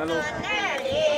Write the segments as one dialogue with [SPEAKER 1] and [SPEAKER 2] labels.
[SPEAKER 1] 我在里。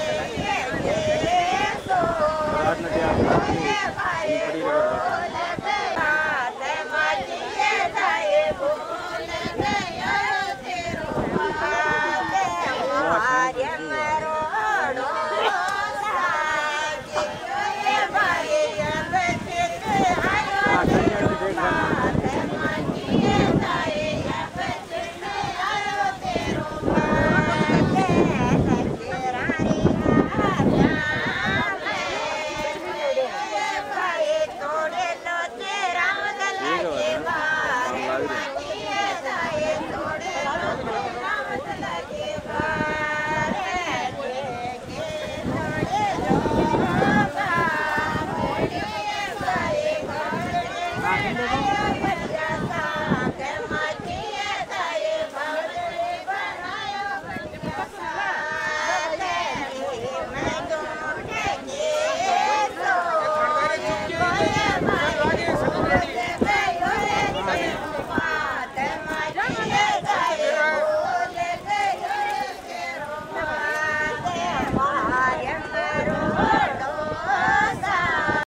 [SPEAKER 1] Gracias.